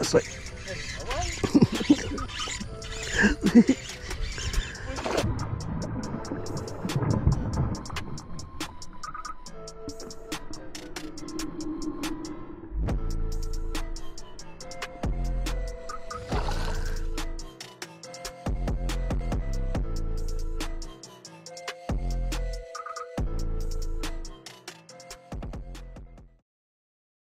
That's way.